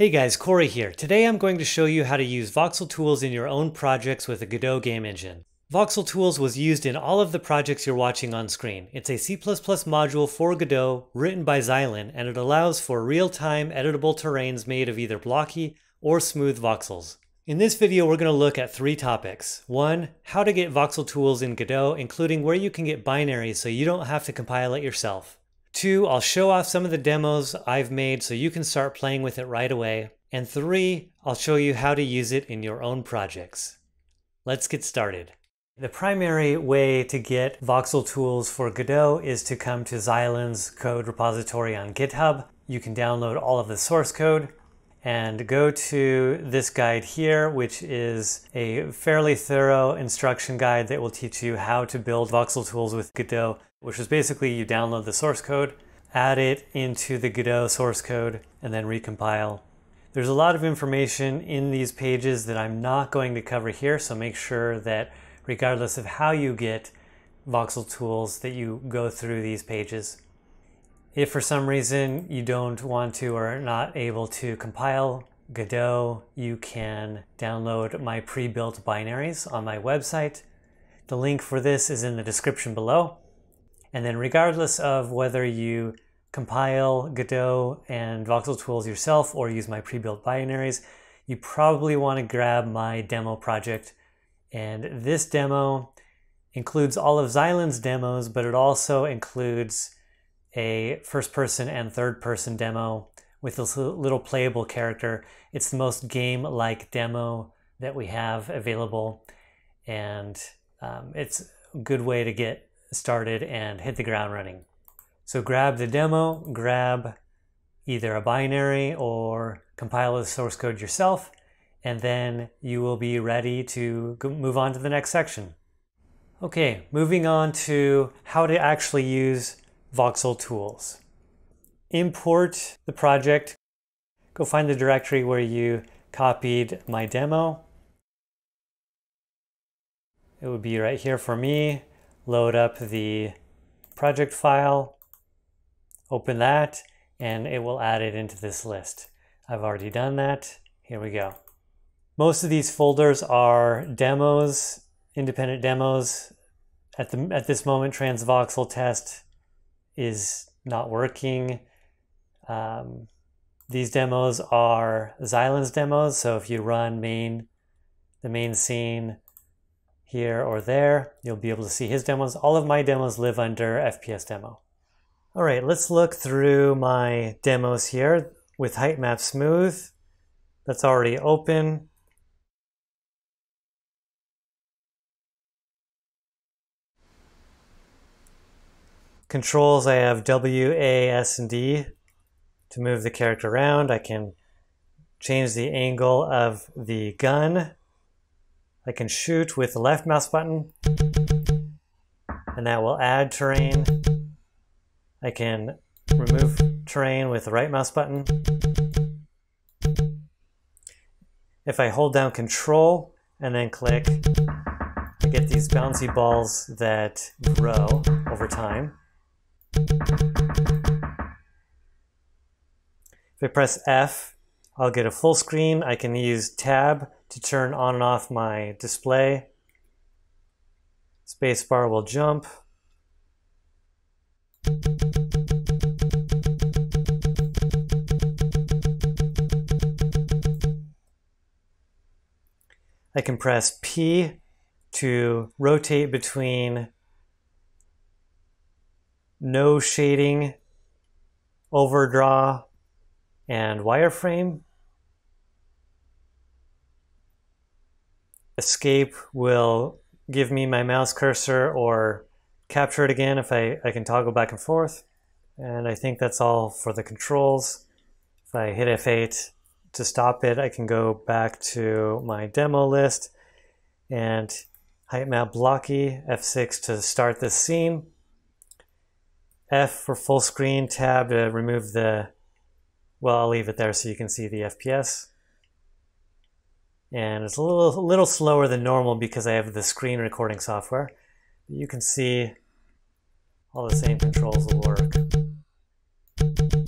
Hey guys, Corey here. Today I'm going to show you how to use voxel tools in your own projects with the Godot game engine. Voxel tools was used in all of the projects you're watching on screen. It's a C++ module for Godot written by Zylann and it allows for real-time editable terrains made of either blocky or smooth voxels. In this video we're going to look at three topics. One, how to get voxel tools in Godot, including where you can get binaries so you don't have to compile it yourself. Two, I'll show off some of the demos I've made so you can start playing with it right away. And three, I'll show you how to use it in your own projects. Let's get started. The primary way to get voxel tools for Godot is to come to Zylann's code repository on GitHub. You can download all of the source code and go to this guide here, which is a fairly thorough instruction guide that will teach you how to build voxel tools with Godot which is basically you download the source code, add it into the Godot source code, and then recompile. There's a lot of information in these pages that I'm not going to cover here, so make sure that regardless of how you get voxel tools that you go through these pages. If for some reason you don't want to or are not able to compile Godot, you can download my pre-built binaries on my website. The link for this is in the description below. And then regardless of whether you compile Godot and voxel tools yourself or use my pre-built binaries, you probably want to grab my demo project. And this demo includes all of Zylann's demos, but it also includes a first person and third person demo with this little playable character. It's the most game-like demo that we have available. And um, it's a good way to get started and hit the ground running. So grab the demo, grab either a binary or compile the source code yourself, and then you will be ready to move on to the next section. Okay, moving on to how to actually use voxel tools. Import the project, go find the directory where you copied my demo. It would be right here for me load up the project file, open that, and it will add it into this list. I've already done that. Here we go. Most of these folders are demos, independent demos. At, the, at this moment, transvoxel test is not working. Um, these demos are Zylann's demos, so if you run main, the main scene here or there. You'll be able to see his demos. All of my demos live under FPS demo. All right, let's look through my demos here with height map smooth. That's already open. Controls, I have W, A, S, and D to move the character around. I can change the angle of the gun I can shoot with the left mouse button, and that will add terrain. I can remove terrain with the right mouse button. If I hold down control and then click, I get these bouncy balls that grow over time. If I press F, I'll get a full screen. I can use tab to turn on and off my display. Spacebar will jump. I can press P to rotate between no shading, overdraw, and wireframe. Escape will give me my mouse cursor or capture it again if I, I can toggle back and forth. And I think that's all for the controls. If I hit F8 to stop it, I can go back to my demo list and height map blocky, F6 to start this scene. F for full screen, tab to remove the, well, I'll leave it there so you can see the FPS and it's a little, a little slower than normal because I have the screen recording software. But You can see all the same controls will work.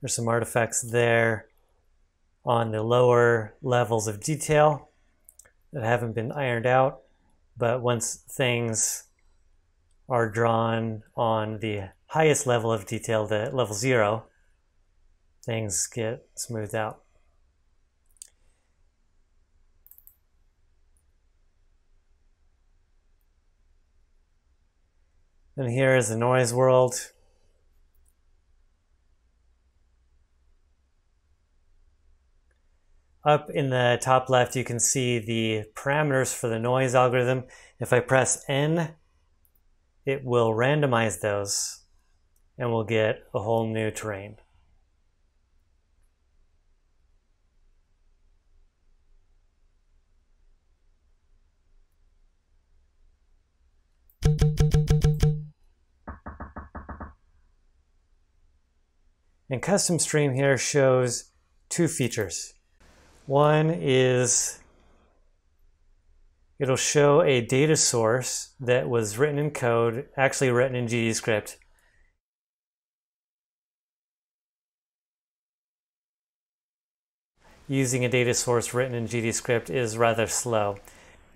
There's some artifacts there on the lower levels of detail that haven't been ironed out. But once things are drawn on the highest level of detail, the level zero, things get smoothed out. And here is the noise world. Up in the top left, you can see the parameters for the noise algorithm. If I press N, it will randomize those and we'll get a whole new terrain. And Custom Stream here shows two features. One is it'll show a data source that was written in code, actually written in GDScript. Using a data source written in GDScript is rather slow,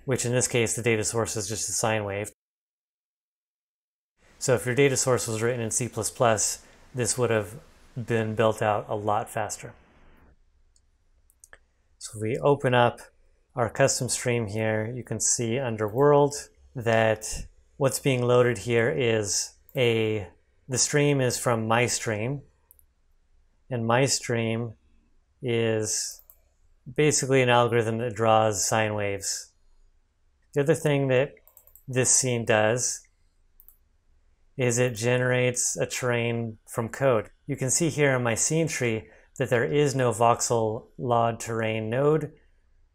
which in this case, the data source is just a sine wave. So if your data source was written in C++, this would have been built out a lot faster. So we open up our custom stream here. You can see under world that what's being loaded here is a, the stream is from my stream and my stream is basically an algorithm that draws sine waves. The other thing that this scene does is it generates a terrain from code. You can see here in my scene tree that there is no voxel LOD terrain node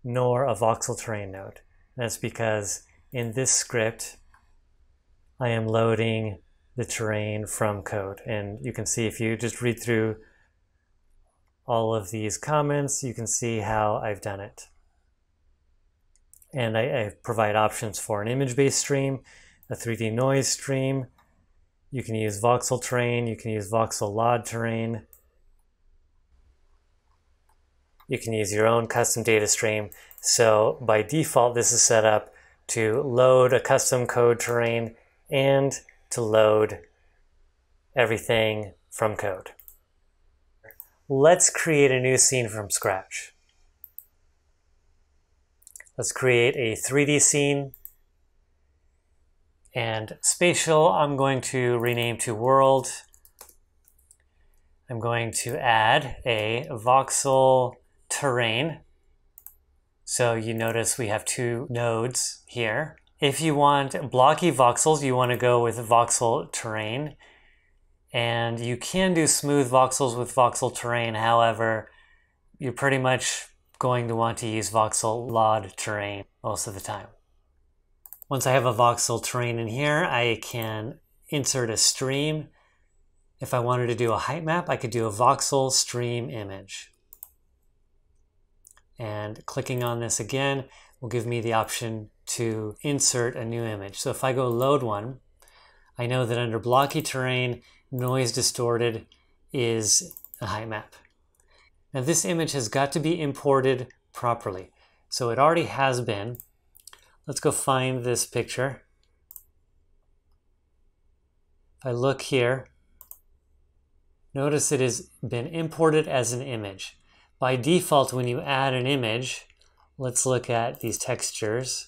nor a voxel terrain node. That's because in this script, I am loading the terrain from code. And you can see if you just read through all of these comments, you can see how I've done it. And I, I provide options for an image-based stream, a 3D noise stream, you can use voxel terrain, you can use voxel LOD terrain. You can use your own custom data stream. So by default, this is set up to load a custom code terrain and to load everything from code. Let's create a new scene from scratch. Let's create a 3D scene and spatial, I'm going to rename to world. I'm going to add a voxel terrain. So you notice we have two nodes here. If you want blocky voxels, you want to go with voxel terrain. And you can do smooth voxels with voxel terrain. However, you're pretty much going to want to use voxel LOD terrain most of the time. Once I have a voxel terrain in here, I can insert a stream. If I wanted to do a height map, I could do a voxel stream image. And clicking on this again will give me the option to insert a new image. So if I go load one, I know that under blocky terrain, noise distorted is a height map. Now this image has got to be imported properly. So it already has been, Let's go find this picture. If I look here, notice it has been imported as an image. By default, when you add an image, let's look at these textures.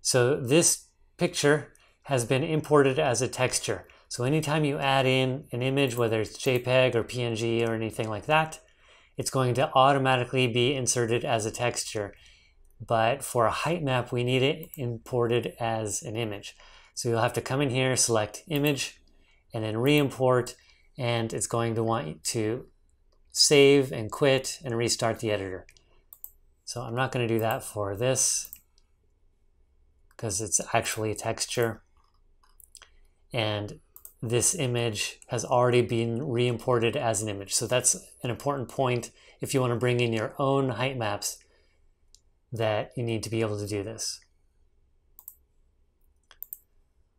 So this picture has been imported as a texture. So anytime you add in an image, whether it's JPEG or PNG or anything like that, it's going to automatically be inserted as a texture but for a height map, we need it imported as an image. So you'll have to come in here, select image, and then re-import, and it's going to want to save and quit and restart the editor. So I'm not going to do that for this because it's actually a texture. And this image has already been re-imported as an image. So that's an important point if you want to bring in your own height maps that you need to be able to do this.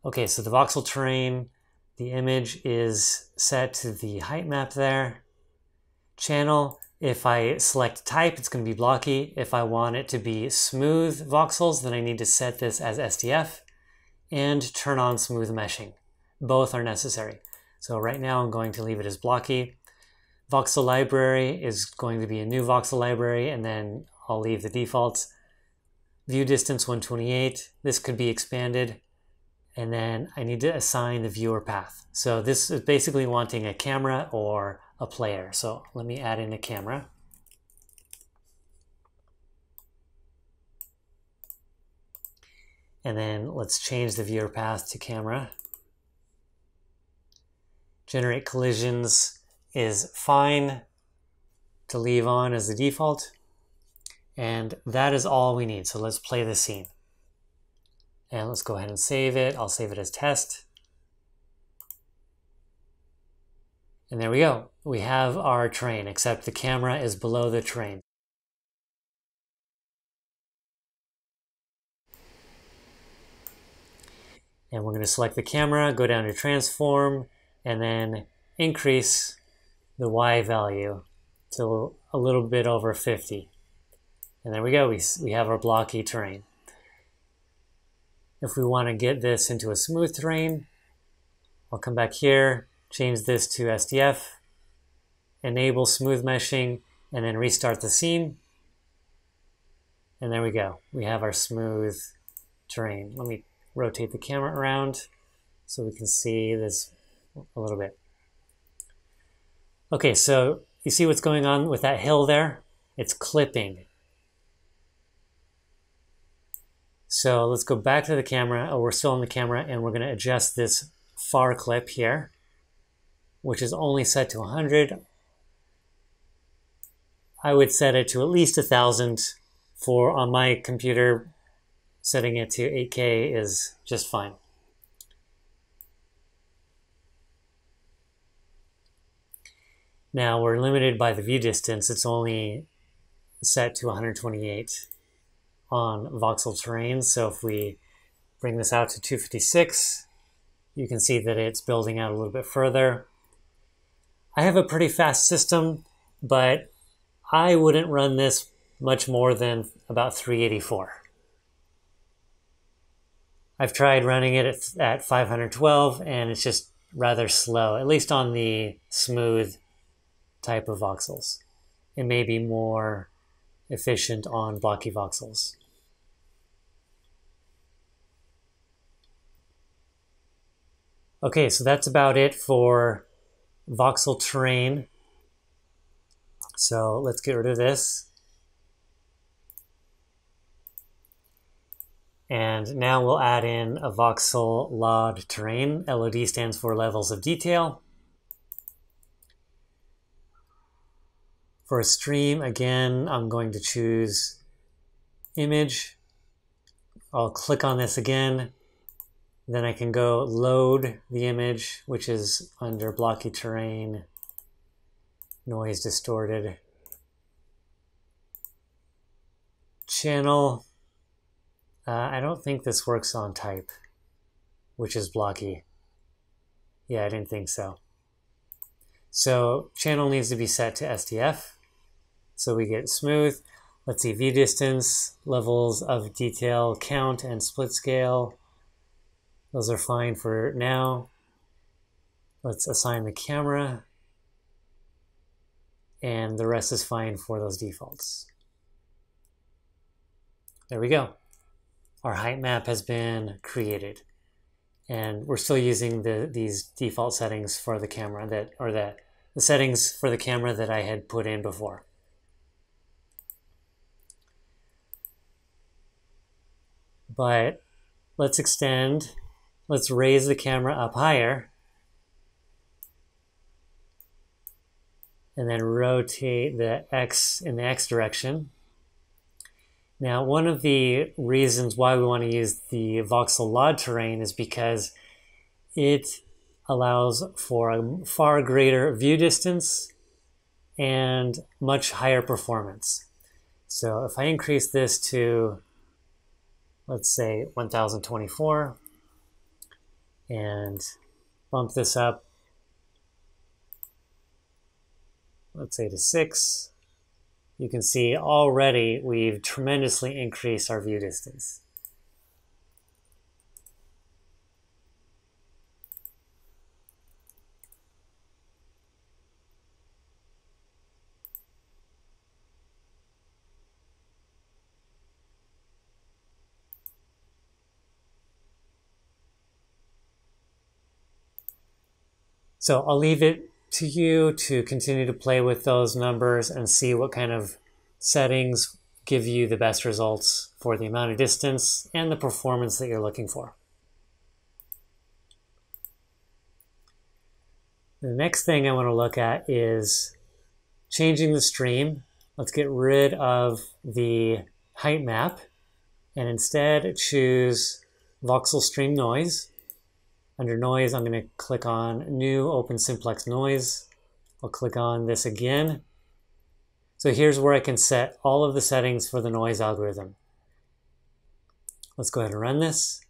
Okay, so the voxel terrain, the image is set to the height map there. Channel, if I select type, it's going to be blocky. If I want it to be smooth voxels, then I need to set this as SDF and turn on smooth meshing. Both are necessary. So right now I'm going to leave it as blocky. Voxel library is going to be a new voxel library and then I'll leave the defaults. View distance 128. This could be expanded. And then I need to assign the viewer path. So this is basically wanting a camera or a player. So let me add in a camera. And then let's change the viewer path to camera. Generate collisions is fine to leave on as the default. And that is all we need. So let's play the scene. And let's go ahead and save it. I'll save it as test. And there we go. We have our train, except the camera is below the train. And we're going to select the camera, go down to transform, and then increase the Y value to a little bit over 50. And there we go, we, we have our blocky terrain. If we want to get this into a smooth terrain, I'll come back here, change this to SDF, enable smooth meshing, and then restart the scene. And there we go. We have our smooth terrain. Let me rotate the camera around so we can see this a little bit. Okay, so you see what's going on with that hill there? It's clipping. So let's go back to the camera. Oh, we're still on the camera and we're going to adjust this far clip here, which is only set to 100. I would set it to at least 1000 for on my computer setting it to 8K is just fine. Now we're limited by the view distance. It's only set to 128 on voxel terrain. So if we bring this out to 256, you can see that it's building out a little bit further. I have a pretty fast system, but I wouldn't run this much more than about 384. I've tried running it at, at 512 and it's just rather slow, at least on the smooth type of voxels. It may be more efficient on blocky voxels. Okay, so that's about it for voxel terrain. So let's get rid of this. And now we'll add in a voxel LOD terrain. LOD stands for levels of detail. For a stream, again, I'm going to choose image. I'll click on this again. Then I can go load the image, which is under blocky terrain, noise distorted. Channel, uh, I don't think this works on type, which is blocky. Yeah, I didn't think so. So channel needs to be set to SDF. So we get smooth. Let's see, view distance, levels of detail, count, and split scale. Those are fine for now. Let's assign the camera. And the rest is fine for those defaults. There we go our height map has been created. And we're still using the these default settings for the camera that, or the, the settings for the camera that I had put in before. But let's extend, let's raise the camera up higher. And then rotate the X in the X direction. Now, one of the reasons why we want to use the voxel LOD terrain is because it allows for a far greater view distance and much higher performance. So if I increase this to, let's say 1024 and bump this up let's say to 6, you can see already we've tremendously increased our view distance. So I'll leave it to you to continue to play with those numbers and see what kind of settings give you the best results for the amount of distance and the performance that you're looking for. The next thing I want to look at is changing the stream. Let's get rid of the height map and instead choose voxel stream noise. Under noise, I'm going to click on new open simplex noise. I'll click on this again. So here's where I can set all of the settings for the noise algorithm. Let's go ahead and run this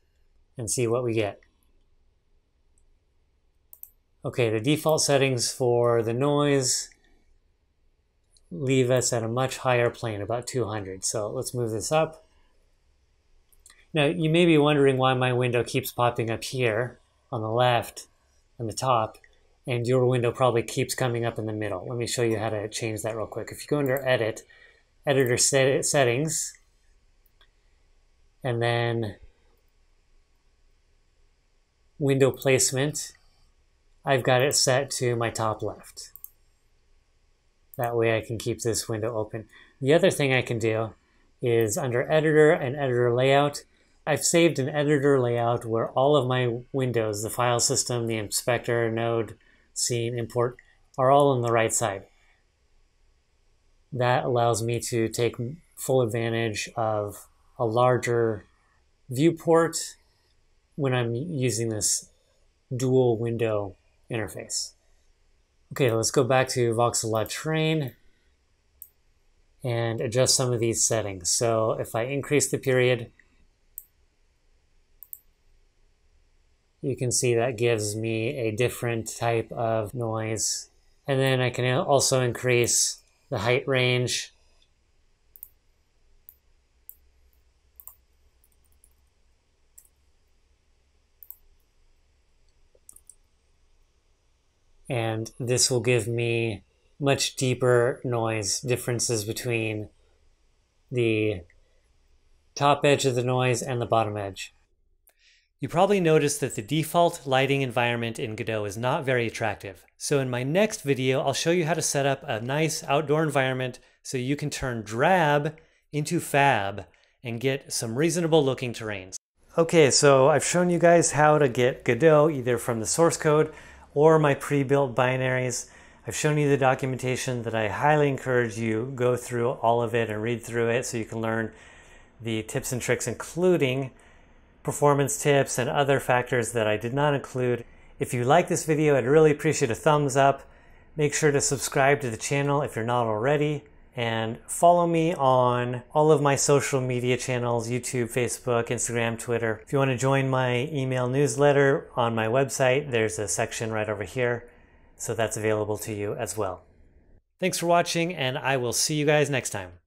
and see what we get. Okay, the default settings for the noise leave us at a much higher plane, about 200. So let's move this up. Now, you may be wondering why my window keeps popping up here on the left and the top, and your window probably keeps coming up in the middle. Let me show you how to change that real quick. If you go under Edit, Editor set Settings, and then Window Placement, I've got it set to my top left. That way I can keep this window open. The other thing I can do is under Editor and Editor Layout, I've saved an editor layout where all of my windows, the file system, the inspector, node, scene, import, are all on the right side. That allows me to take full advantage of a larger viewport when I'm using this dual window interface. Okay, let's go back to Voxel Terrain and adjust some of these settings. So if I increase the period, you can see that gives me a different type of noise. And then I can also increase the height range. And this will give me much deeper noise differences between the top edge of the noise and the bottom edge. You probably noticed that the default lighting environment in Godot is not very attractive. So in my next video, I'll show you how to set up a nice outdoor environment so you can turn drab into fab and get some reasonable looking terrains. Okay, so I've shown you guys how to get Godot either from the source code or my pre-built binaries. I've shown you the documentation that I highly encourage you go through all of it and read through it so you can learn the tips and tricks, including performance tips, and other factors that I did not include. If you like this video, I'd really appreciate a thumbs up. Make sure to subscribe to the channel if you're not already. And follow me on all of my social media channels YouTube, Facebook, Instagram, Twitter. If you want to join my email newsletter on my website, there's a section right over here. So that's available to you as well. Thanks for watching, and I will see you guys next time.